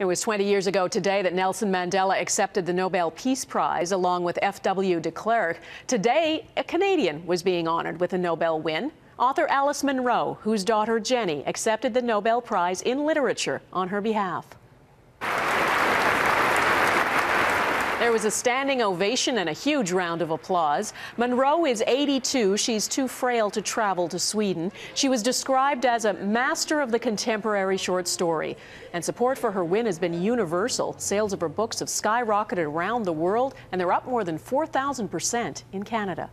It was 20 years ago today that Nelson Mandela accepted the Nobel Peace Prize along with F.W. de Klerk. Today, a Canadian was being honored with a Nobel win. Author Alice Munro, whose daughter Jenny accepted the Nobel Prize in Literature on her behalf. There was a standing ovation and a huge round of applause. Munro is 82. She's too frail to travel to Sweden. She was described as a master of the contemporary short story. And support for her win has been universal. Sales of her books have skyrocketed around the world, and they're up more than 4,000% in Canada.